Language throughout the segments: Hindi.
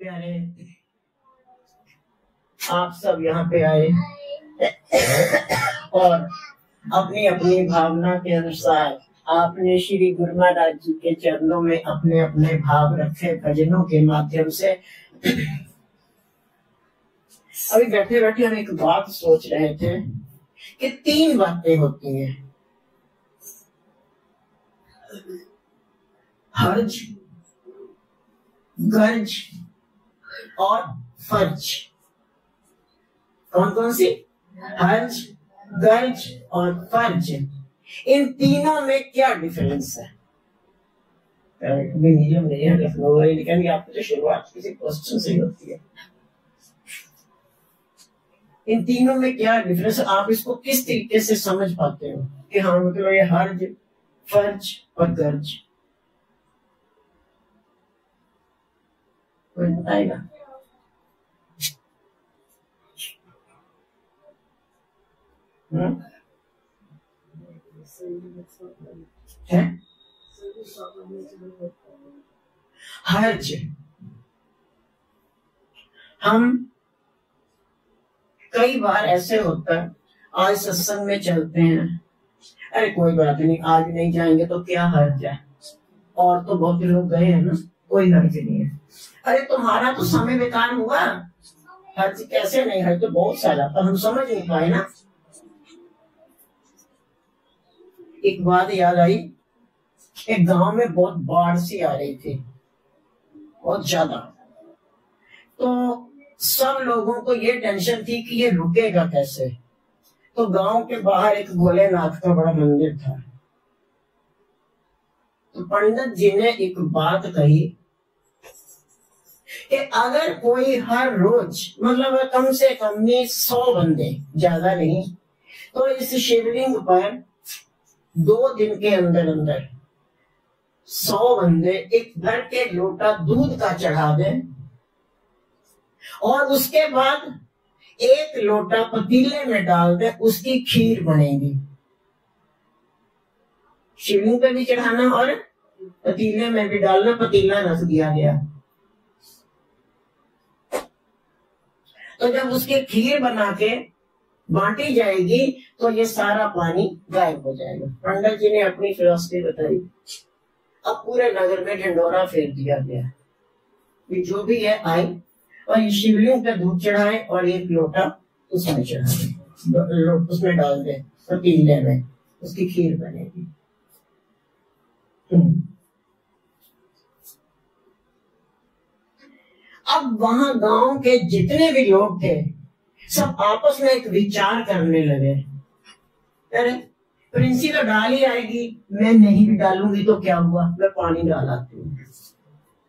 प्यारे। आप सब यहाँ पे आए। और अपनी अपनी भावना के अनुसार आपने श्री गुरु महाराज जी के चरणों में अपने अपने भाव रखे, भजनों के माध्यम से। अभी बैठे बैठे हम एक बात सोच रहे थे कि तीन बातें होती हैं। हर्ज, गर्ज और फ़र्ज़। कौन कौन सी? हर्ज गर्ज और फ़र्ज़। इन तीनों में क्या डिफरेंस है? नहीं है आपको तो शुरुआत किसी क्वेश्चन से ही होती है। इन तीनों में क्या डिफरेंस आप इसको किस तरीके से समझ पाते हो? कि हाँ मतलब ये हर्ज फ़र्ज़ और गर्ज कोई बताएगा? है। हर्ज हम कई बार ऐसे होता है, आज सत्संग में चलते हैं। अरे कोई बात नहीं, आज नहीं जाएँगे तो क्या हर्ज है? और तो बहुत लोग गए हैं ना, कोई हर्ज नहीं है। अरे तुम्हारा तो समय बेकार हुआ। हर्ज कैसे नहीं हर्ज तो बहुत सारा तो हम समझ नहीं पाए ना। एक बात याद आई, एक गाँव में बहुत बाढ़ सी आ रही थी, बहुत ज़्यादा। तो सब लोगों को ये टेंशन थी कि ये रुकेगा कैसे? तो गाँव के बाहर एक भोलेनाथ का बड़ा मंदिर था। तो पंडित जी ने एक बात कही कि अगर कोई हर रोज मतलब कम से कम नहीं सौ बंदे, ज़्यादा नहीं तो इस शिवलिंग पर दो दिन के अंदर अंदर सौ बंदे एक भर के लोटा दूध का चढ़ा दें और उसके बाद एक लोटा पतीले में डाल दे, उसकी खीर बनेगी। शिवलिंग पे भी चढ़ाना और पतीले में भी डालना, पतीला रख दिया गया। तो जब उसके खीर बना के बांटी जाएगी तो ये सारा पानी गायब हो जाएगा। पंडित जी ने अपनी फिलोसफी बताई। अब पूरे नगर में ढंडोरा फेर दिया गया जो भी है, आए और ये शिवलिंग पे दूध चढ़ाए और एक लोटा उसमें चढ़ाए। उसमें डाल दे पतीले में उसकी खीर बनेगी। हम्म। अब वहाँ गाँव के जितने भी लोग थे सब आपस में एक विचार करने लगे। अरे, प्रिंसी तो डाल ही आएगी। मैं नहीं भी डालूँगी तो क्या हुआ? मैं पानी डाल आती हूँ।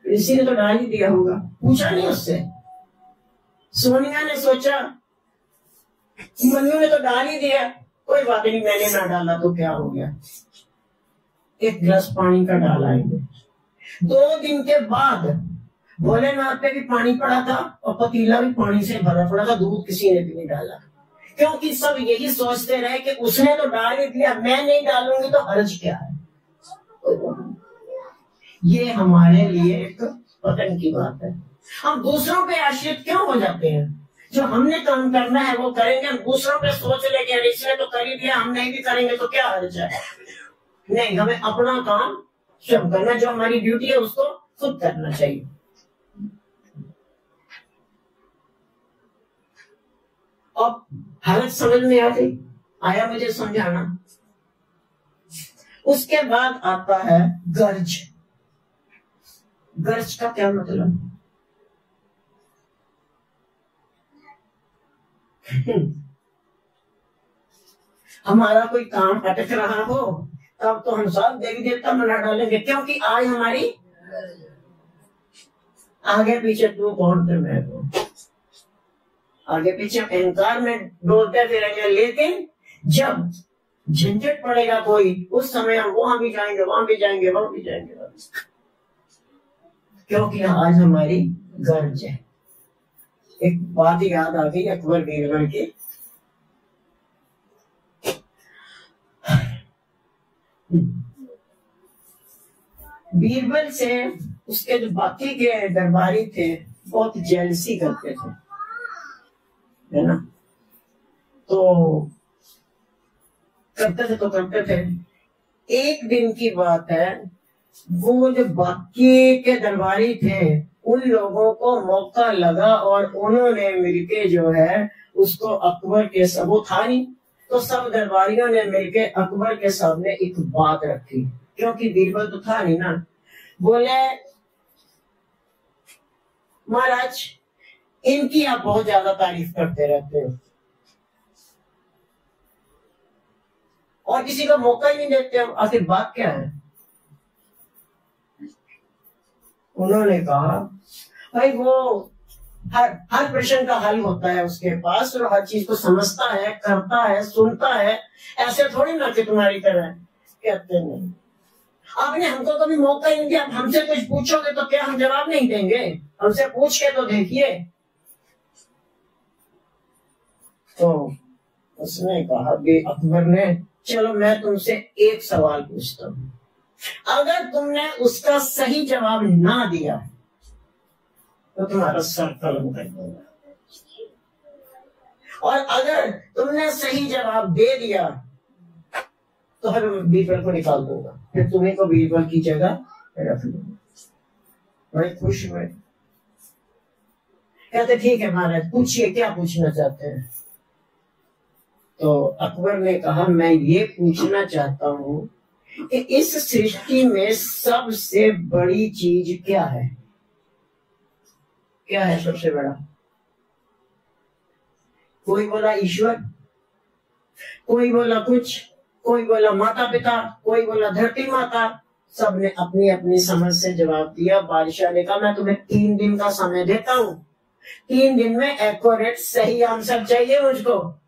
प्रिंसी ने तो डाल ही दिया होगा। पूछा नहीं उससे? सोनिया ने सोचा मनु ने तो डाल ही दिया। कोई बात नहीं, मैंने ना डाला तो क्या हो गया? एक गिलास पानी का डाला आएँगे। दो दिन के बाद भोलेनाथ पे भी पानी पड़ा था और पतीला भी पानी से भरा पड़ा था दूध किसी ने भी नहीं डाला। क्योंकि सब यही सोचते रहे कि उसने तो डाल ही दिया, मैं नहीं डालूँगी तो हर्ज क्या है? ये हमारे लिए एक पतन की बात है। हम दूसरों पे आश्रित क्यों हो जाते हैं? जो हमने काम करना है, वो करेंगे। हम दूसरों पे सोच लेंगे इसने तो कर ही दिया, हम नहीं भी करेंगे तो क्या हर्ज है? नहीं, हमें अपना काम सब करना, जो हमारी ड्यूटी है उसको खुद करना चाहिए। अब हालत समझ में आ गई। आया मुझे समझाना। उसके बाद आता है गर्ज। गर्ज का क्या मतलब? हमारा कोई काम अटक रहा हो, तब तो हम सब देवी देवता मना डालेंगे क्योंकि आज हमारी आगे पीछे तू कौन थे मैं आगे पीछे अहंकार में डोलते फिरेंगे, लेकिन जब झंझट पड़ेगा कोई, उस समय हम वहाँ भी जाएँगे, वहाँ भी जाएँगे, वहाँ भी जाएँगे। क्योंकि आज हमारी गर्ज है। एक बात याद आ गई अकबर बीरबल की। बीरबल से उसके जो बाकी के दरबारी थे, बहुत जेलसी करते थे। है ना? तो करते थे तो करते थे। एक दिन की बात है, वो जो बाकी के दरबारी थे, उन लोगों को मौका लगा और उन्होंने मिलके जो है, उसको अकबर के सब नहीं तो सब दरबारियों ने मिलके अकबर के सामने एक बात रखी, क्योंकि बीरबल तो था नहीं ना। बोले, महाराज इनकी आप बहुत ज़्यादा तारीफ़ करते रहते हो। और किसी को मौका ही नहीं देते हो आखिर बात क्या है? उन्होंने कहा, भाई वो हर हर प्रश्न का हल होता है उसके पास और हर चीज़ को समझता है, करता है, सुनता है। ऐसे थोड़ी ना कि तुम्हारी तरह कहते नहीं। आपने हमको कभी मौका ही नहीं दिया। हमसे कुछ पूछोगे तो क्या हम जवाब नहीं देंगे? हमसे पूछ के तो देखिए। तो उसने कहा कि अकबर ने, चलो मैं तुमसे एक सवाल पूछता हूँ। अगर तुमने उसका सही जवाब ना दिया तो तुम्हारा सर कलम कर दूँगा और अगर तुमने सही जवाब दे दिया तो फिर बीरबल को निकाल दूँगा। फिर तुम्हें को बीरबल की जगह रख दूँगा। बड़े खुश हुए कहते, ठीक है महाराज, पूछिए, क्या पूछना चाहते हैं? तो अकबर ने कहा, मैं ये पूछना चाहता हूँ कि इस सृष्टि में सबसे बड़ी चीज़ क्या है? क्या है सबसे बड़ा? कोई बोला ईश्वर, कोई बोला कुछ, कोई बोला माता पिता कोई बोला धरती माता। सबने अपनी अपनी समझ से जवाब दिया, बादशाह ने कहा, मैं तुम्हें तीन दिन का समय देता हूँ। तीन दिन में एक्यूरेट सही आंसर चाहिए मुझको।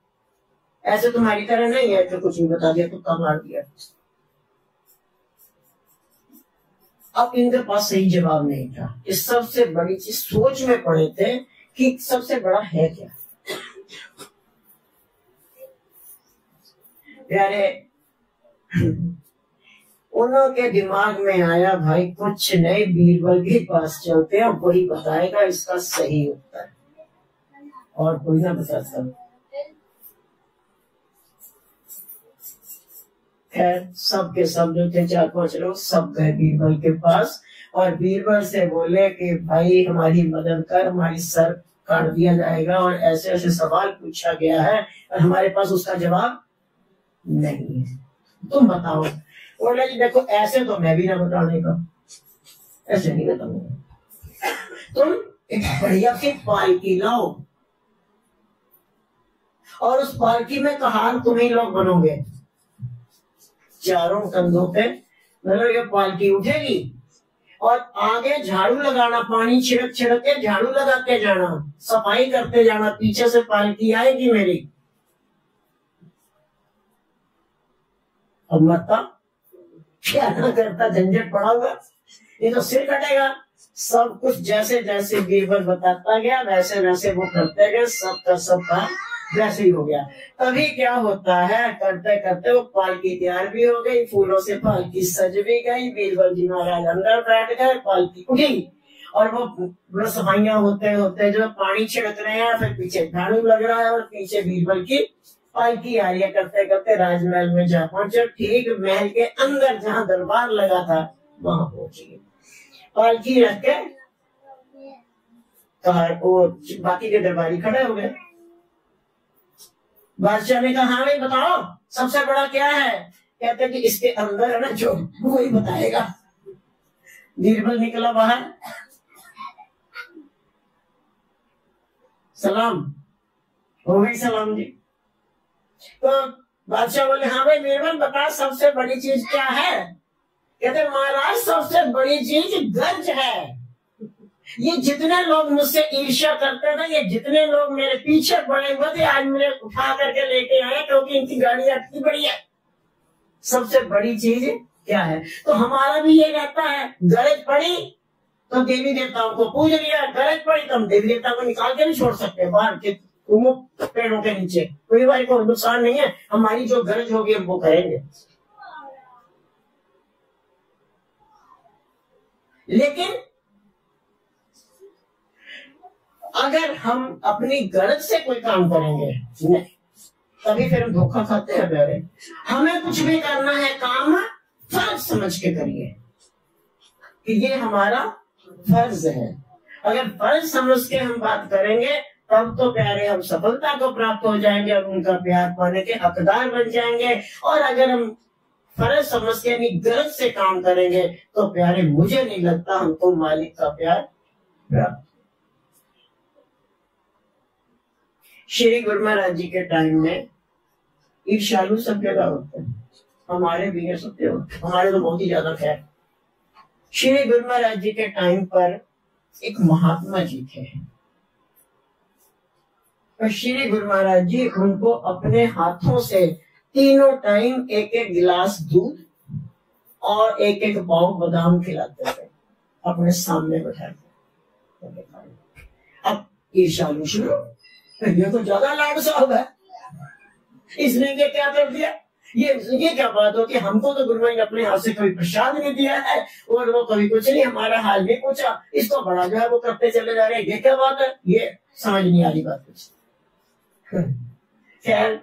ऐसे तुम्हारी तरह नहीं है तो कुछ भी बता दिया तुक्का मार दिया। अब इनके पास सही जवाब नहीं था। इस सबसे बड़ी चीज़ सोच में पड़े थे कि सबसे बड़ा है क्या? प्यारे, उनके दिमाग में आया, भाई, कुछ नए बीरबल के पास चलते हैं वही बताएगा इसका सही उत्तर? और कोई ना बता खैर सब के सब जो थे चार पाँच लोग सब गए बीरबल के पास और बीरबल से बोले कि भाई, हमारी मदद कर, हमारी सर काट दिया जाएगा और ऐसे ऐसे सवाल पूछा गया है और हमारे पास उसका जवाब नहीं है। तुम बताओ। बोले जी, देखो, ऐसे तो मैं भी ना बताने का। ऐसे नहीं बताऊँगा। तुम एक बढ़िया सी पालकी लाओ। और उस पालकी में कहान तुम ही लोग बनोगे। चारों कंधों पे मतलब ये पालकी उठेगी और आगे झाड़ू लगाना, पानी छिड़क छिड़क के झाड़ू लगाते जाना, सफ़ाई करते जाना, पीछे से पालकी आएगी मेरी। अब मरता क्या ना करता, झंझट पड़ा हुआ ये तो सिर कटेगा। सब कुछ जैसे जैसे बीरबल बताता गया वैसे वैसे वो करते गए सबका सब काम वैसे ही हो गया। तभी क्या होता है करते करते वो पालकी तैयार भी हो गई, फूलों से पालकी सज भी गई, बीरबल जी महाराज अंदर बैठ गए पालकी उठी और वो सफाइया होते होते जो पानी छिड़क रहे हैं, फिर पीछे झाड़ू लग रहा है और पीछे बीरबल की पालकी आ रही है करते करते राजमहल में जा पहुँचे ठीक महल के अंदर जहाँ दरबार लगा था, वहाँ पहुँच पालकी रख के कहा वो बाकी के दरबारी खड़े हो गए। बादशाह ने कहा हाँ भाई बताओ। सबसे बड़ा क्या है? कहते कि इसके अंदर है ना, जो वही बताएगा। बीरबल निकला बाहर। सलाम। हो गई सलाम जी। तो बादशाह बोले हाँ भाई बीरबल बता सबसे बड़ी चीज़ क्या है? कहते महाराज, सबसे बड़ी चीज़ गंज है। ये जितने लोग मुझसे ईर्ष्या करते थे, ये जितने लोग मेरे पीछे पड़े हुए थे, आज मेरे उठा करके लेके आए, क्योंकि इनकी गाड़ी इतनी बड़ी है। सबसे बड़ी चीज़ क्या है? तो हमारा भी ये रहता है, गरज पड़ी तो देवी देवताओं को पूज लिया, गरज पड़ी तो हम देवी देवता को निकाल के नहीं छोड़ सकते बाहर के पेड़ों के नीचे। कोई भाई को नुकसान नहीं है, हमारी जो गरज होगी हम वो करेंगे। लेकिन अगर हम अपनी गरज से कोई काम करेंगे, नहीं। तभी फिर हम धोखा खाते हैं प्यारे हमें कुछ भी करना है काम, फ़र्ज़ समझ के करिए कि ये हमारा फ़र्ज़ है। अगर फ़र्ज़ समझ के हम बात करेंगे, तब तो प्यारे हम सफलता को प्राप्त हो जाएँगे और उनका प्यार पाने के हकदार बन जाएँगे। और अगर हम फ़र्ज़ समझ के यानी गलत से काम करेंगे तो प्यारे मुझे नहीं लगता हमको मालिक का प्यार प्राप्त श्री गुरु महाराज जी के टाइम में ईर्षालु सब जगह होते हैं। हमारे भी है सबके हमारे तो बहुत ही ज़्यादा खैर। श्री गुरु महाराज जी के टाइम पर एक महात्मा जी थे। और श्री गुरु महाराज जी उनको अपने हाथों से तीनों टाइम एक एक गिलास दूध और एक एक पाव बादाम खिलाते थे। अपने सामने बैठाते अब ईर्षालु शुरू। ये तो ज़्यादा लाड साहब है। इसने ये क्या कर दिया? ये ये क्या बात है हमको तो गुरु ने अपने हाथ से कभी प्रसाद नहीं दिया है और वो कभी कुछ नहीं, हमारा हाल भी पूछा। इसको बड़ा जो है वो करते चले जा रहे हैं। ये क्या बात है? ये समझ नहीं आ रही बात कुछ। खैर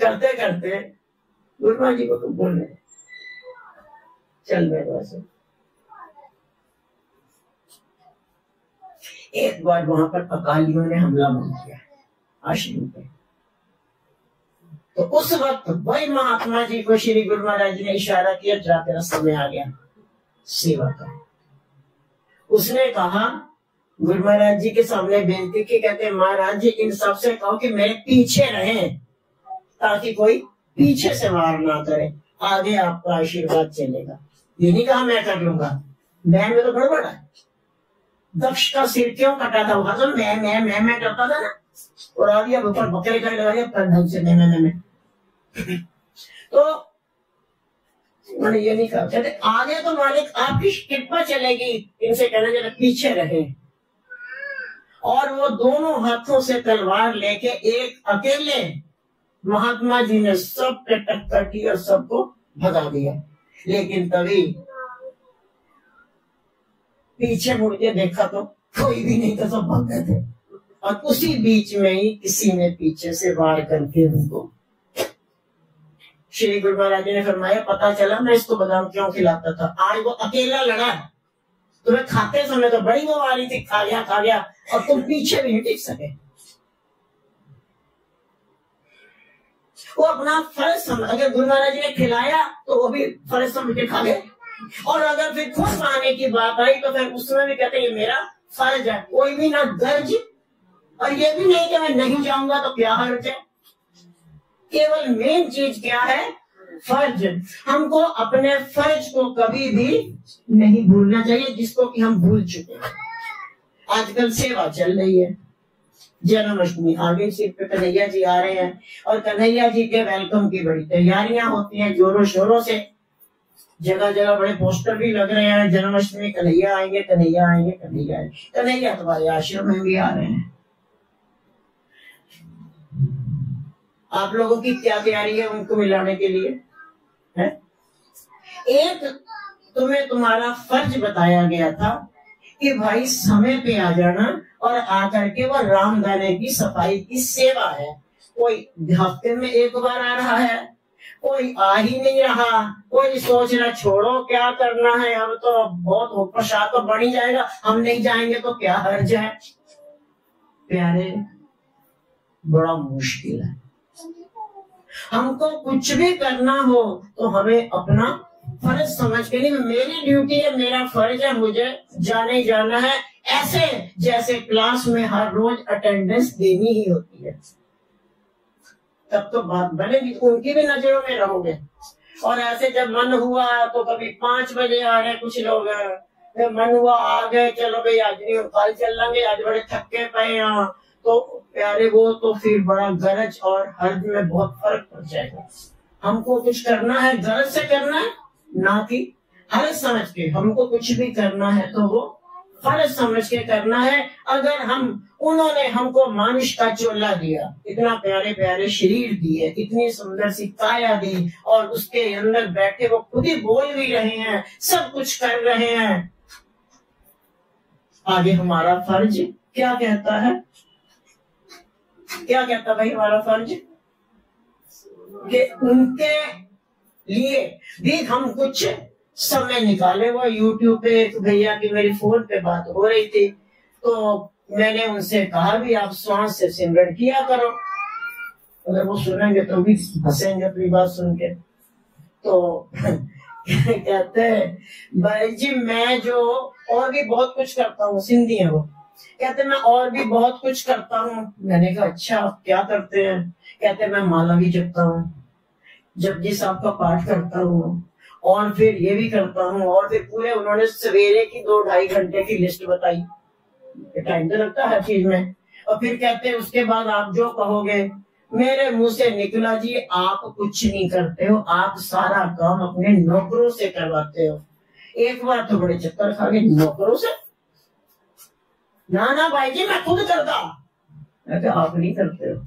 करते करते गुरुमा जी को तो बोल रहे चल रहे वैसे एक बार वहाँ पर अकालियों ने हमला बोल दिया आश्रम पे। तो उस वक्त वही महात्मा जी को श्री गुरु महाराज ने इशारा किया जा तेरा समय आ गया, सेवा का उसने कहा, गुरु महाराज जी के सामने बेनती की, कहते महाराज जी, इन सबसे कहो कि मेरे पीछे रहे, ताकि कोई पीछे से वार ना करे, आगे आपका आशीर्वाद चलेगा। ये नहीं कहा मैं कर लूँगा मैं में तो गड़बड़ है। दक्ष का सिर क्यों कटा था वो तो मैं मैं मैं मैं करता था ना। और आ गया, ऊपर बकरे का लगा दिया, पर ढंग से मैं मैं मैं तो मैंने ये नहीं कहा। कहते, आगे तो मालिक आपकी कृपा चलेगी, इनसे कहना जरा पीछे रहे। और वो दोनों हाथों से तलवार लेके एक अकेले महात्मा जी ने सब पे टक्कर की और सबको भगा दिया। लेकिन तभी पीछे मुड़ के देखा तो कोई भी नहीं था, सब भाग गए थे और उसी बीच में ही किसी ने पीछे से वार करके उनको श्री गुरु महाराज ने फरमाया, पता चला मैं इसको बादाम क्यों खिलाता था? आज वो अकेला लड़ा है। तुम्हें खाते समय तो बड़ी वो आ रही थी, खा गया खा गया, और तुम पीछे भी नहीं टिक सके। वो अपना फ़र्ज़ समझ अगर गुरु महाराज ने खिलाया तो वो भी फ़र्ज़ समझ के खा गए। और अगर फिर खुश आने की बात आई तो फिर उसमें भी कहते ये मेरा फ़र्ज़ है, कोई भी ना गर्ज। और ये भी नहीं कि मैं नहीं जाऊँगा तो क्या हर्ज है? केवल मेन चीज़ क्या है? फ़र्ज़। हमको अपने फ़र्ज़ को कभी भी नहीं भूलना चाहिए, जिसको कि हम भूल चुके हैं। आजकल सेवा चल रही है। जन्माष्टमी आगे सिर पे कन्हैया जी आ रहे हैं, और कन्हैया जी के वेलकम की बड़ी तैयारियाँ होती हैं, जोरों शोरों से। जगह जगह बड़े पोस्टर भी लग रहे हैं, जन्माष्टमी, कन्हैया आएँगे कन्हैया आएँगे कन्हैया आएँगे। कन्हैया तुम्हारे आश्रम में भी आ रहे हैं। आप लोगों की क्या तैयारी है उनको मिलाने के लिए? है? एक तुम्हें तुम्हारा फ़र्ज़ बताया गया था कि भाई समय पे आ जाना और आकर के वो रामदाने की सफ़ाई की सेवा है। कोई हफ़्ते में एक बार आ रहा है कोई आ ही नहीं रहा। कोई सोच रहा, छोड़ो, क्या करना है? अब तो बहुत प्रसाद तो बढ़ ही जाएगा। हम नहीं जाएँगे तो क्या हर्ज है प्यारे, बड़ा मुश्किल है। हमको कुछ भी करना हो तो हमें अपना फ़र्ज़ समझ के नहीं, मेरी ड्यूटी है, मेरा फ़र्ज़ है, मुझे जाने जाना है। ऐसे जैसे क्लास में हर रोज अटेंडेंस देनी ही होती है। तब तो बात बनेगी। उनकी भी नज़रों में रहोगे। और ऐसे जब मन हुआ तो कभी पाँच बजे आ रहे कुछ लोग। मन हुआ, आ गए, चलो भाई, आज नहीं कल चल लेंगे, आज बड़े थके पे यहाँ। तो प्यारे वो तो फिर बड़ा गरज और हर्ज में बहुत फ़र्क पड़ जाएगा। हमको कुछ करना है, गरज से करना है, ना कि हर समझ के हमको कुछ भी करना है तो वो फ़र्ज़ समझ के करना है। अगर हम, उन्होंने हमको मानुष का चोला दिया, इतना प्यारे प्यारे शरीर दिए, इतनी सुंदर सी काया दी, और उसके अंदर बैठे वो खुद ही बोल भी रहे हैं, सब कुछ कर रहे हैं। आगे हमारा फ़र्ज़ क्या कहता है? क्या कहता भाई हमारा फ़र्ज़? कि उनके लिए भी हम कुछ समय निकाले हुआ यूट्यूब पे एक भैया की मेरी फ़ोन पे बात हो रही थी। तो मैंने उनसे कहा भी, आप श्वास से सिमरन किया करो। अगर वो सुनेंगे तो भी हंसेंगे अपनी बात सुन के तो कहते हैं, भाई जी, मैं जो और भी बहुत कुछ करता हूँ, सिंधी है वो। कहते मैं और भी बहुत कुछ करता हूँ। मैंने कहा अच्छा आप क्या करते हैं? कहते मैं माला भी जपता हूँ। जपजी साहब का पाठ करता हूँ और फिर ये भी करता हूँ, और फिर पूरे उन्होंने सवेरे की दो ढाई घंटे की लिस्ट बताई। टाइम तो लगता है हर चीज़ में। और फिर कहते हैं, उसके बाद आप जो कहोगे, मेरे मुँह से, निकला जी, आप कुछ नहीं करते हो, आप सारा काम अपने नौकरों से करवाते हो। एक बार तो बड़े चक्कर खा गए नौकरों से? ना ना भाई जी, मैं खुद करता। आप नहीं करते हो।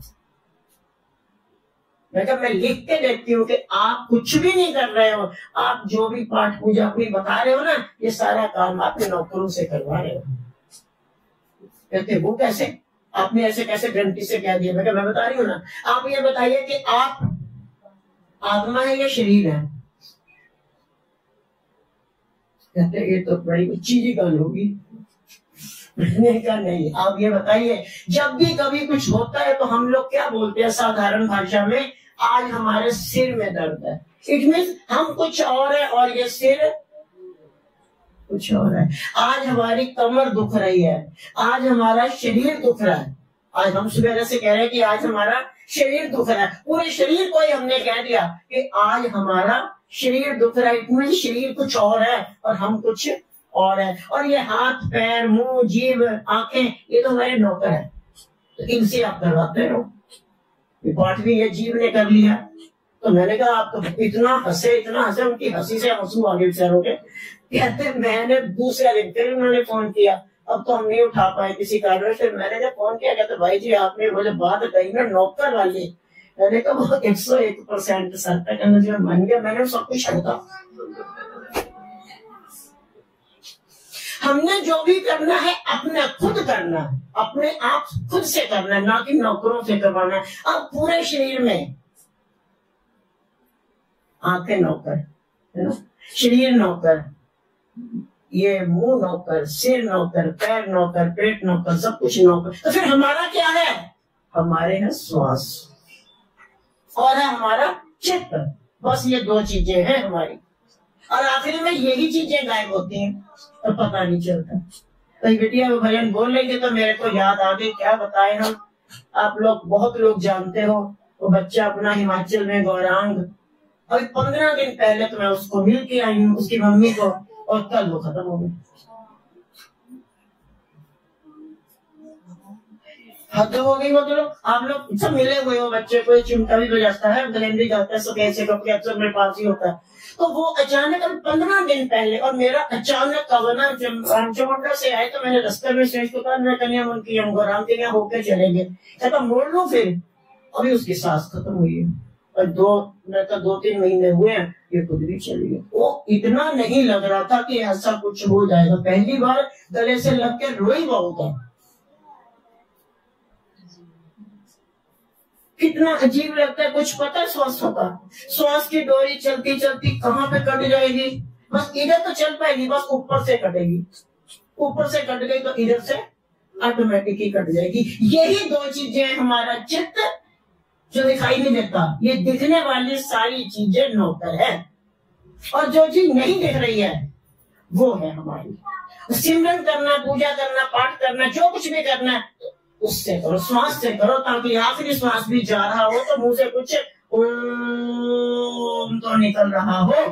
मैं मैं लिख के देती हूँ कि आप कुछ भी नहीं कर रहे हो। आप जो भी पाठ पूजा कोई बता रहे हो ना, ये सारा काम आपके नौकरों से करवा रहे हो। कहते, वो कैसे? आपने ऐसे कैसे ग्रंथि से कह दिया? मैं मैं बता रही हूँ ना। आप ये बताइए कि आप आत्मा है या शरीर है? कहते, ये तो बड़ी ऊँची जी गल होगी। का नहीं, आप ये बताइए, जब भी कभी कुछ होता है तो हम लोग क्या बोलते हैं साधारण भाषा में? आज हमारे सिर में दर्द है। इट मीन हम कुछ और है और ये सिर कुछ और है। आज हमारी कमर दुख रही है। आज हमारा शरीर दुख रहा है। आज हम सुबह से कह रहे हैं कि आज हमारा शरीर दुख रहा है। पूरे शरीर को ही हमने कह दिया कि आज हमारा शरीर दुख रहा है। इतने शरीर कुछ और है और हम कुछ और है। और ये हाथ, पैर, मुँह जीव आँखें, ये तो हमारे नौकर है। तो इनसे आप करवाते रहो। भी ये जीव ने कर लिया। तो मैंने कहा, आप तो इतना हंसे इतना हंसे, उनकी हँसी से आँसू आगे हो गए कहते, मैंने दूसरे दिन फिर उन्होंने फ़ोन किया। अब तो हम नहीं उठा पाए किसी कारण से। मैंने जब फ़ोन किया, कहते, भाई जी, आपने जब बात कही ना, नौकर वाली। मैंने कहा वो एक सौ एक परसेंट सर तक जो मान गया, मैंने सब कुछ हटा हमने जो भी करना है, अपना खुद करना अपने आप खुद से करना है, ना कि नौकरों से करवाना अब पूरे शरीर में आँखें नौकर, है ना? शरीर नौकर, ये मुँह नौकर, सिर नौकर, पैर नौकर, पेट नौकर, सब कुछ नौकर। तो फिर हमारा क्या है? हमारे है श्वास। और है हमारा चित्त। बस ये दो चीज़ें हैं हमारी। और आखिर में यही चीज़ें गायब होती हैं। तो पता नहीं चलता। तो बेटिया, वो भजन बोल लेंगे तो मेरे को याद आ गई, क्या बताए हम? आप लोग बहुत लोग जानते हो, वो बच्चा अपना हिमाचल में गौरांग। और पंद्रह दिन पहले तो मैं उसको मिल के आई हूँ, उसकी मम्मी को, और कल वो खत्म हो गई हद हो गई मतलब आप लोग सब मिले हुए हो, बच्चे को चिमटा भी बजाता है गलेंडी जाता है सब ऐसे कपड़े अक्सर मेरे पास ही होता है। तो वो अचानक अभी पंद्रह दिन पहले, और मेरा अचानक कब ना चमुंडा से आए तो मैंने रस्ते में स्टेज को कहा, मैं कन्या मन की हम गौराम के यहाँ होके चले गए कहता, मोड़ लो फिर। अभी उसकी सांस खत्म हुई है। और दो मैं तो दो तीन महीने हुए हैं, ये खुद भी चली गई। वो इतना नहीं लग रहा था कि ऐसा कुछ हो जाएगा। पहली बार गले से लग के रोई बहुत था कितना अजीब लगता है, कुछ पता श्वास का श्वास की डोरी चलती चलती कहाँ पे कट जाएगी? बस इधर तो चल पाएगी, बस ऊपर से कटेगी। ऊपर से कट गई तो इधर से ऑटोमेटिक ही कट जाएगी। यही दो चीज़ें हमारा चित्त जो दिखाई नहीं देता। ये दिखने वाली सारी चीज़ें नौकर है। और जो चीज़ नहीं दिख रही है, वो है हमारी। सिमरन करना, पूजा करना, पाठ करना, जो कुछ भी करना उससे करो श्वास से करो ताकि आखिरी श्वास भी जा रहा हो तो मुँह से कुछ ओम तो निकल रहा हो।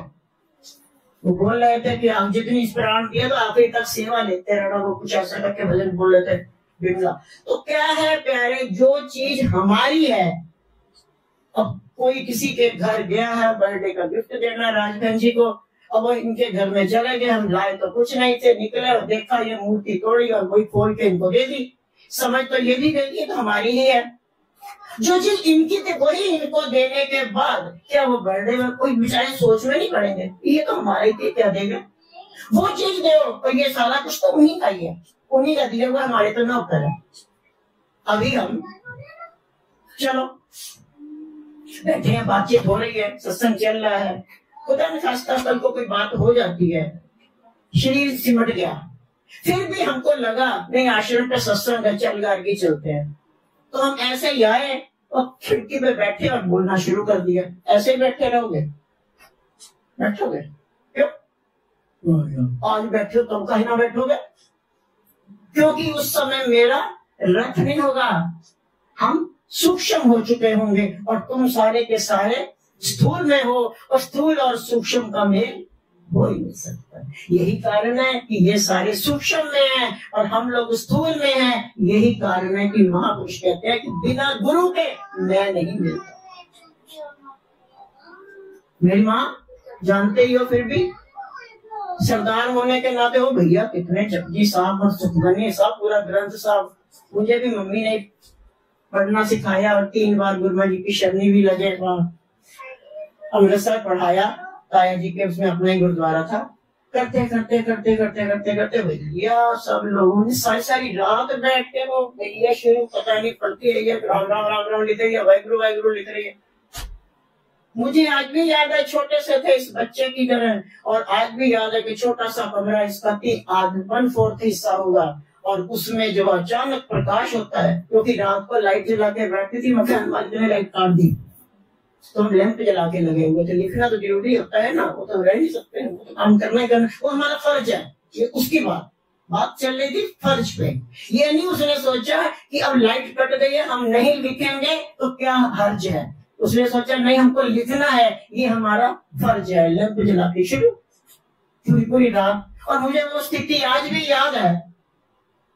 वो बोल रहे थे कि हम जितनी प्राण दिए तो आखिरी तक सेवा लेते रहना वो कुछ ऐसा करके भजन बोल रहे थे बिमला तो क्या है प्यारे, जो चीज़ हमारी है, अब कोई किसी के घर गया है, बर्थडे का गिफ्ट देना राजबहन जी को, अब वो इनके घर में चले गए, हम लाए तो कुछ नहीं थे, निकले और देखा ये मूर्ति तोड़ी और वही खोल के इनको दे दी। समझ तो ये भी गई तो हमारी ही है। जो चीज़ इनकी थी, वही इनको देने के बाद क्या वो बर्थडे में कोई बेचारे सोच में नहीं पड़ेंगे? ये तो हमारे थी क्या देंगे? वो चीज़ दो तो ये सारा कुछ तो उन्हीं का ही है। उन्हीं का दिया हुआ हमारे तो नौकर है। अभी हम चलो। बैठे हैं, बातचीत हो रही है, सत्संग चल रहा है। खुदा ने खास्ता कल को कोई बात हो जाती है। शरीर सिमट गया। फिर भी हमको लगा, नहीं, आश्रम पे सत्संग है, चल गार्गी चलते हैं। तो हम ऐसे ही आए और खिड़की पे बैठे और बोलना शुरू कर दिया। ऐसे ही बैठे रहोगे? बैठोगे? क्यों? आज बैठे हो तुम कहीं ना बैठोगे। क्योंकि उस समय मेरा रथ नहीं होगा। हम सूक्ष्म हो चुके होंगे और तुम सारे के सारे स्थूल में हो और स्थूल और सूक्ष्म का मेल हो ही नहीं। सकता यही कारण है कि ये सारे सूक्ष्म में है और हम लोग स्थूल में हैं। यही कारण है कि महापुरुष कहते हैं कि बिना गुरु के मैं नहीं मिलता। मेरी माँ जानते ही हो फिर भी? सरदार होने के नाते हो भैया, कितने जपजी साहब और सुखमनी साहब, पूरा ग्रंथ साहब, मुझे भी मम्मी ने पढ़ना सिखाया और तीन बार गुरुमा जी की शरणी भी लगे अमृतसर पढ़ाया। ताया जी के उसमें अपना ही गुरुद्वारा था। करते करते करते करते करते करते भैया सब लोगों ने सारी सारी रात बैठ के वो भैया शुरू पता नहीं पढ़ती रही है, राम राम राम राम लिख रही है, वाहगुरु वाहगुरु लिख रही है। मुझे आज भी याद है छोटे से थे इस बच्चे की तरह, और आज भी याद है कि छोटा सा कमरा इसका तीन आज वन फोर्थ हिस्सा होगा, और उसमें जो अचानक प्रकाश होता है, क्योंकि रात को लाइट जला के बैठती थी, मकान मालिक ने लाइट काट दी। तो हम लैंप जला के लगे हुए थे। लिखना तो ज़रूरी होता है ना, वो तो रह नहीं सकते वो तो काम करना ही? करना वो हमारा फ़र्ज़ है। ये उसकी बात। बात चल रही थी फ़र्ज़ पे। ये नहीं उसने सोचा कि अब लाइट कट गई है, हम नहीं लिखेंगे तो क्या हर्ज है? उसने सोचा, नहीं, हमको लिखना है। ये हमारा फ़र्ज़ है। लैंप जला के शुरू। पूरी पूरी रात। और मुझे वो स्थिति आज भी याद है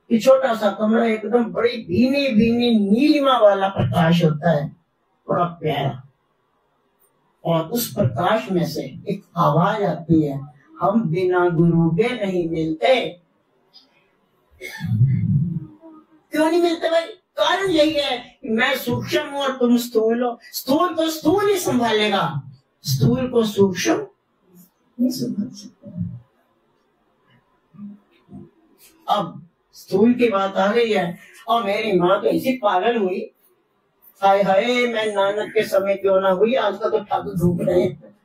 कि छोटा सा कमरा एकदम बड़ी भीनी भीनी नीलिमा वाला प्रकाश होता है। बड़ा प्यारा। और उस प्रकाश में से एक आवाज़ आती है, हम बिना गुरु के नहीं मिलते। क्यों नहीं मिलते भाई? कारण यही है कि मैं सूक्ष्म हूँ और तुम स्थूल हो। स्थूल को स्थूल ही संभालेगा। स्थूल को सूक्ष्म नहीं संभाल सकता। अब स्थूल की बात आ गई है और मेरी माँ तो इसी पागल हुई। हाय हाय, मैं नानक के समय क्यों ना हुई? आज का तो ठाकुर घूम रहे। हैं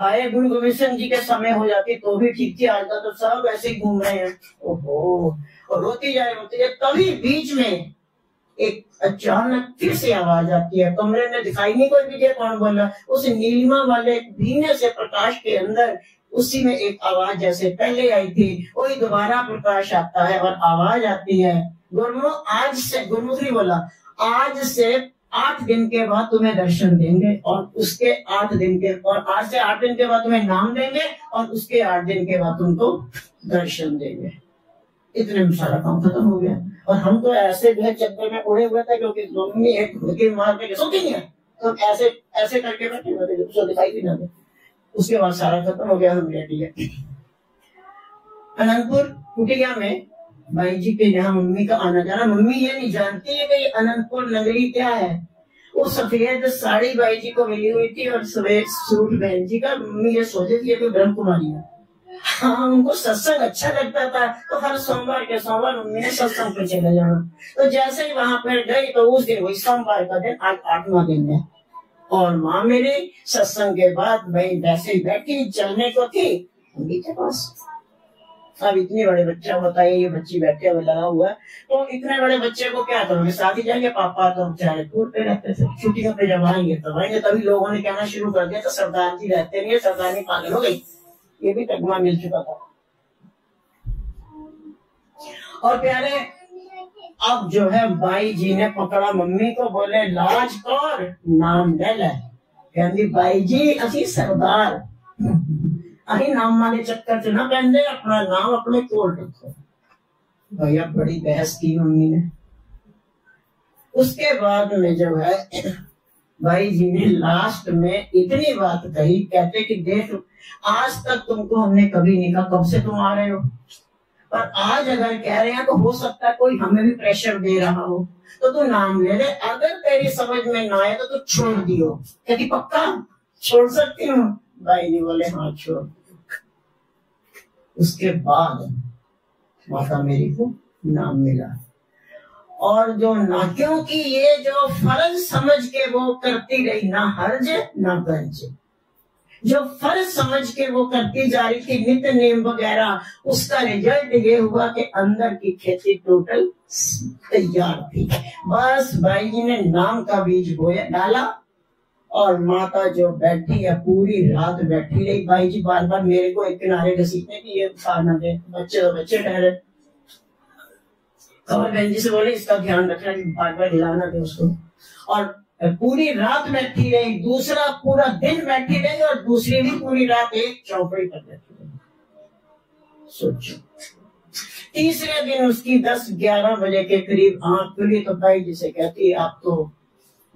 हाय, गुरु गोविंद सिंह जी के समय हो जाती तो भी ठीक थी, आज का तो सब ऐसे ही घूम रहे हैं। ओहो, और रोती जाए रोती जाए तभी बीच में एक अचानक फिर से आवाज़ आती है। कमरे में दिखाई नहीं कोई भी कौन बोल रहा। उस नीलिमा वाले भीने से प्रकाश के अंदर उसी में एक आवाज़ जैसे पहले आई थी, वही दोबारा प्रकाश आता है और आवाज़ आती है। गुरमुख आज से, गुरमुख बोला, आज से आठ दिन के बाद तुम्हें दर्शन देंगे और उसके आठ दिन के और आज से आठ दिन के बाद तुम्हें नाम देंगे और उसके आठ दिन के बाद तुमको दर्शन देंगे। इतने में सारा काम खत्म हो गया। और हम तो ऐसे जो है चक्कर में उड़े हुए थे क्योंकि मम्मी एक घुड़की मार के सोती नहीं है। तो ऐसे ऐसे करके बैठे हुए थे उसको दिखाई भी ना दे। उसके बाद सारा खत्म हो गया, हम रेडी है अनंतपुर, कुटिया में भाई जी के यहाँ मम्मी का आना जाना, मम्मी ये नहीं जानती है कि अनंतपुर नगरी क्या है। वो सफ़ेद साड़ी भाई जी को मिली हुई थी और सफ़ेद सूट बहन जी का मम्मी ये सोचे थी कि ब्रह्म कुमारी है। हाँ उनको सत्संग अच्छा लगता था। तो हर सोमवार के सोमवार मम्मी ने सत्संग पे चले जाना। तो जैसे ही वहाँ पर गई तो उस दिन, वही सोमवार का दिन, आज आठवा दिन है। और माँ मेरी सत्संग के बाद भाई वैसे बैठी चलने को थी। के पास अब इतने बड़े बच्चा होता है ये बच्ची बैठे हुए लगा हुआ है। तो इतने बड़े बच्चे को क्या करोगे? ही जाएँगे, पापा तो बेचारे टूर पे रहते थे छुट्टियों पे जब आएँगे, तब आएँगे। तभी लोगों ने कहना शुरू कर दिया तो सरदार जी रहते नहीं सरदार नहीं पागल हो गई। ये भी तकमा मिल चुका था। और प्यारे, अब जो है बाई जी ने पकड़ा, मम्मी को बोले, लाज कौर, नाम ले कहती बाई जी असी सरदार। अही नाम वाले चक्कर च ना पहनते अपना नाम अपने कोल रखो। भैया, बड़ी बहस की मम्मी ने। उसके बाद में जो है, भाई जी ने लास्ट में इतनी बात कही, कहते कि देख, आज तक तुमको हमने कभी नहीं कहा, कब से तुम आ रहे हो? पर आज अगर कह रहे हैं तो हो सकता है कोई हमें भी प्रेशर दे रहा हो। तो तू नाम ले ले। अगर तेरी समझ में ना आए तो तू छोड़ दियो। कहती, पक्का? छोड़ सकती हूँ? भाई जी बोले हाँ छोड़ उसके बाद माता मेरी को नाम मिला। और जो ना क्योंकि ये जो फ़र्ज़ समझ के वो करती रही, ना हर्ज, ना बर्ज। जो फ़र्ज़ समझ के वो करती जा रही थी नित्य नियम वगैरह, उसका रिज़ल्ट ये हुआ कि अंदर की खेती टोटल तैयार थी। बस भाई जी ने नाम का बीज बोया, डाला और माता जो बैठी है, पूरी रात बैठी रही। भाई जी बार बार मेरे को एक किनारे घसीटने की ये खाना दे बच्चे तो बच्चे ठहरे। कमर बहन जी से बोले, इसका ध्यान रखना, कि बार बार हिलाना दे उसको। और पूरी रात बैठी रही, दूसरा पूरा दिन बैठी रही, और दूसरी भी पूरी रात एक चौपड़ी पर बैठी रही। सोचो। तीसरे दिन उसकी दस ग्यारह बजे के करीब आँख खुली तो भाई जी से कहती, आप तो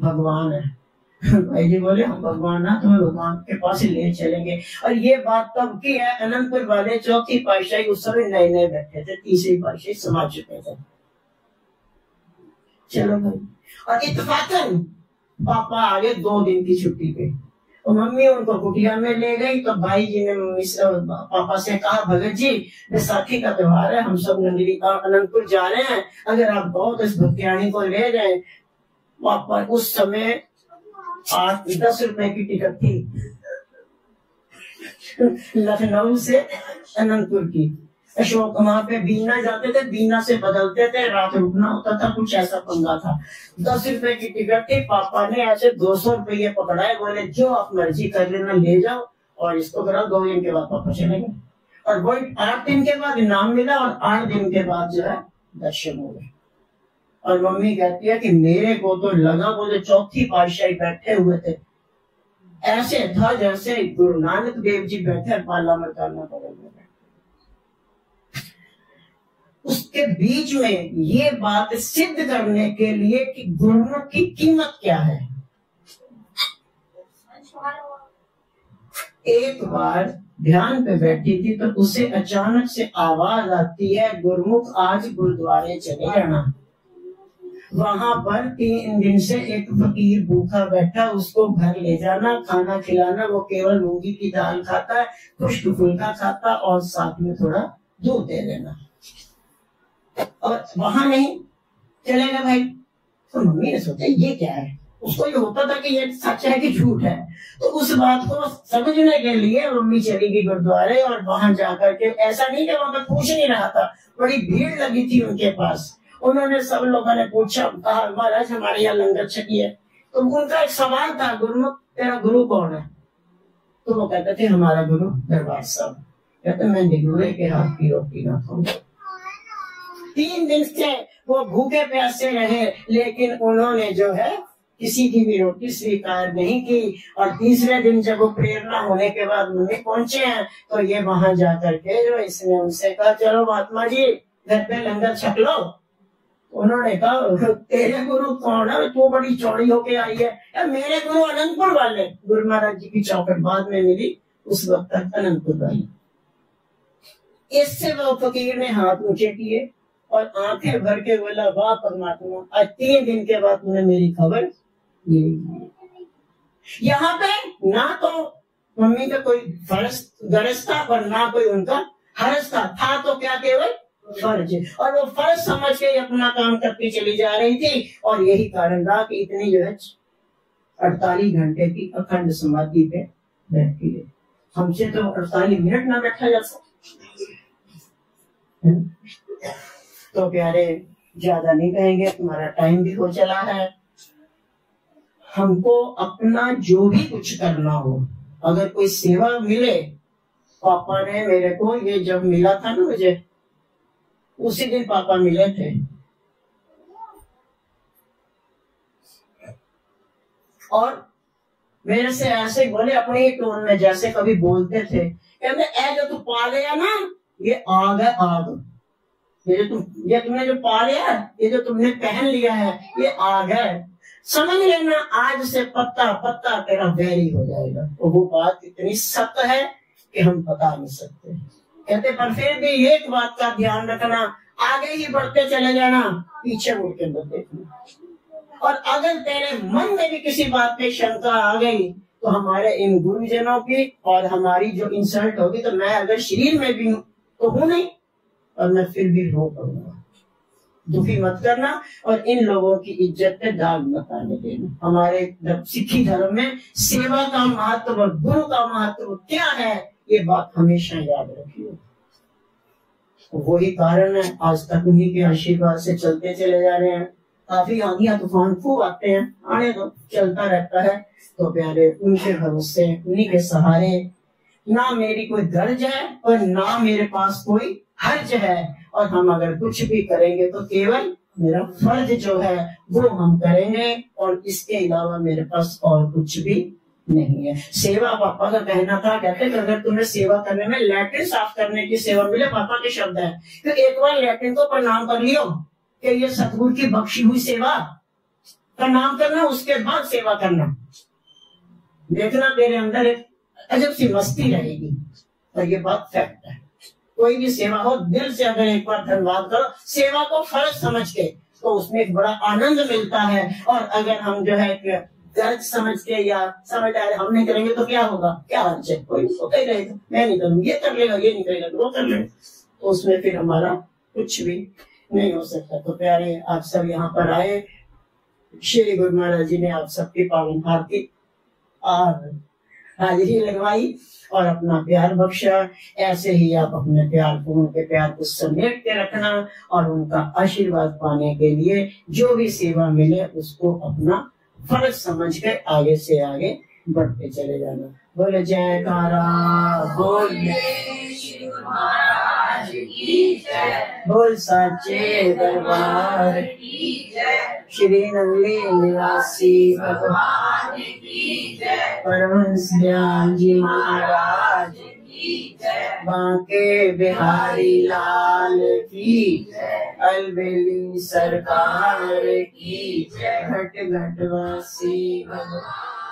भगवान है। भाई जी बोले, हम भगवान ना तुम्हें भगवान के पास ही ले चलेंगे। और ये बात तब की है, अनंतपुर वाले चौथी पाशाही उस समय नए नए बैठे थे, तीसरी पाशाही समाज चुके थे। चलो भाई। और इतफाकन पापा आ गए दो दिन की छुट्टी पे। तो मम्मी उनको कुटिया में ले गई तो भाई जी ने पापा से कहा, भगत जी बैसाखी का त्योहार है, हम सब नंदरी का अनंतपुर जा रहे हैं। अगर आप बहुत इस भक्तियाणी को ले जाए पापा उस समय आठ दस रुपए की टिकट थी लखनऊ से अनंतपुर की। अशोक, वहाँ पे बीना जाते थे, बीना से बदलते थे, रात रुकना होता था, कुछ ऐसा पंगा था। दस रुपए की टिकट थी, पापा ने ऐसे दो सौ रुपये पकड़ाए, बोले, जो आप मर्ज़ी कर लेना, ले जाओ। और इसको करो, दो दिन के बाद पापा चलेंगे और वही आठ दिन के बाद इनाम मिला और आठ दिन के बाद जो है, दर्शन हो गए। और मम्मी कहती है कि मेरे को तो लगा वो जो चौथी पातशाही बैठे हुए थे। ऐसे था जैसे गुरु नानक देव जी बैठे पाला मरकाना पड़े उसके बीच में ये बात सिद्ध करने के लिए कि गुरुमुख की कीमत क्या है। एक बार ध्यान पे बैठी थी तो उसे अचानक से आवाज़ आती है, गुरुमुख, आज गुरुद्वारे चले जाना। वहाँ पर तीन दिन से एक फकीर भूखा बैठा, उसको घर ले जाना, खाना खिलाना, वो केवल मूँगी की दाल खाता है, खुश्क फुल्का खाता और साथ में थोड़ा दूध दे देना। और वहाँ नहीं चलेगा भाई। तो मम्मी ने सोचा, ये क्या है? उसको ये होता था कि ये सच है कि झूठ है? तो उस बात को समझने के लिए मम्मी चली गई गुरुद्वारे और वहाँ जाकर के, ऐसा नहीं कि वहाँ पर पूछ नहीं रहा था, बड़ी भीड़ लगी थी उनके पास। उन्होंने सब लोगों ने पूछा, कहा, महाराज, हमारे यहाँ लंगर छकी है। तो उनका एक सवाल था गुरुमुख तेरा गुरु कौन है? तो वो कहते थे, हमारा गुरु दरबार साहब। कहते, मैं निगुरे के हाथ की रोटी ना खाऊँगा तीन दिन से वो भूखे प्यासे रहे, लेकिन उन्होंने जो है, किसी की भी रोटी स्वीकार नहीं की। और तीसरे दिन जब वो प्रेरणा होने के बाद मुझे पहुँचे हैं तो ये वहाँ जाकर के जो इसने उनसे कहा, चलो, महात्मा जी, घर पे लंगर छक लो। उन्होंने कहा तेरे गुरु कौन है? तू बड़ी चौड़ी होके आई है। या मेरे गुरु अनंतपुर वाले? गुरु महाराज जी की चौकट बाद में मिली। उस वक्त तक अनंतपुर वाली। इससे वो फकीर ने हाथ ऊँचे किए और आँखें भर के बोला, वाह परमात्मा, आज तीन दिन के बाद तुमने मेरी खबर यहाँ पे ना तो मम्मी का कोई गरज था और ना कोई उनका हर्ज था था तो क्या केवल फ़र्ज़। और वो फ़र्ज़ समझ के अपना काम करती चली जा रही थी और यही कारण रहा कि इतनी जो है, अड़तालीस घंटे की अखंड समाधि पे बैठती है। हमसे तो अड़तालीस मिनट ना बैठा जा सकता तो प्यारे, ज़्यादा नहीं कहेंगे, तुम्हारा टाइम भी हो चला है। हमको अपना जो भी कुछ करना हो, अगर कोई सेवा मिले, पापा ने मेरे को ये जब मिला था ना मुझे उसी दिन पापा मिले थे। और मेरे से ऐसे ही बोले, अपने ही टोन में जैसे कभी बोलते थे। कहते, ऐ जो तू पा लिया ना, ये आग है आग। ये जो तुम, ये तुमने जो पा लिया है, ये जो तुमने पहन लिया है, ये आग है। समझ लेना, आज से पत्ता पत्ता तेरा वैरी हो जाएगा। तो वो बात इतनी सत्य है कि हम बता नहीं सकते। कहते, पर फिर भी एक बात का ध्यान रखना, आगे ही बढ़ते चले जाना, पीछे मुड़ के मत देखना। और अगर तेरे मन में भी किसी बात पे शंका आ गई तो हमारे इन गुरुजनों की और हमारी जो इंसल्ट होगी तो मैं अगर शरीर में भी हूँ तो हूँ नहीं और मैं फिर भी रो करूँगा। दुखी मत करना और इन लोगों की इज़्ज़त पे दाग मत आने देना। हमारे सिखी धर्म में सेवा का महत्व और गुरु का महत्व क्या है ये बात हमेशा याद रखिए वही कारण है, आज तक उन्हीं के आशीर्वाद से चलते चले जा रहे हैं। काफ़ी आंधिया तूफ़ान खूब आते हैं, आने तो चलता रहता है। तो प्यारे, उनके भरोसे, उन्हीं के सहारे। ना मेरी कोई दर्ज है और ना मेरे पास कोई हर्ज है। और हम अगर कुछ भी करेंगे तो केवल मेरा फ़र्ज़ जो है, वो हम करेंगे। और इसके अलावा मेरे पास और कुछ भी नहीं है। सेवा पापा का कहना था, कहते कि अगर तुम्हें सेवा करने में लैट्रिन साफ़ करने की सेवा मिले पापा के शब्द है। तो एक बार लैट्रिन को प्रणाम कर लियो कि ये सतगुरु की बख्शी हुई सेवा। प्रणाम करना, उसके बाद सेवा करना। देखना तेरे अंदर एक अजब सी मस्ती रहेगी। तो ये बात फैक्ट है। कोई भी सेवा हो, दिल से अगर एक बार धन्यवाद करो, सेवा को फ़र्ज़ समझ के तो उसमें एक बड़ा आनंद मिलता है। और अगर हम जो है गर्ज समझ के या समझ आए, हम नहीं करेंगे तो क्या होगा? क्या अर्ज़ है? कोई होता ही रहेगा। मैं नहीं करूँगी, ये कर लेगा, ये नहीं करेगा, वो कर लेगा। तो उसमें फिर हमारा कुछ भी नहीं हो सकता। तो प्यारे, आप सब यहाँ पर आए। श्री गुरु महाराज जी ने आप सबकी पावन आरती और हाजिरी लगवाई और अपना प्यार बख्शा। ऐसे ही आप अपने प्यार को, उनके प्यार को समेट के रखना और उनका आशीर्वाद पाने के लिए जो भी सेवा मिले, उसको अपना फ़र्ज़ समझ के आगे से आगे बढ़ते चले जाना। बोले जयकारा बोल बोल सच्चे दरबार श्री नंदी निवासी भगवान परमहंस ज्ञान जी महाराज बांके बिहारी लाल की अलबेली सरकार की घट घट वासी भगवान।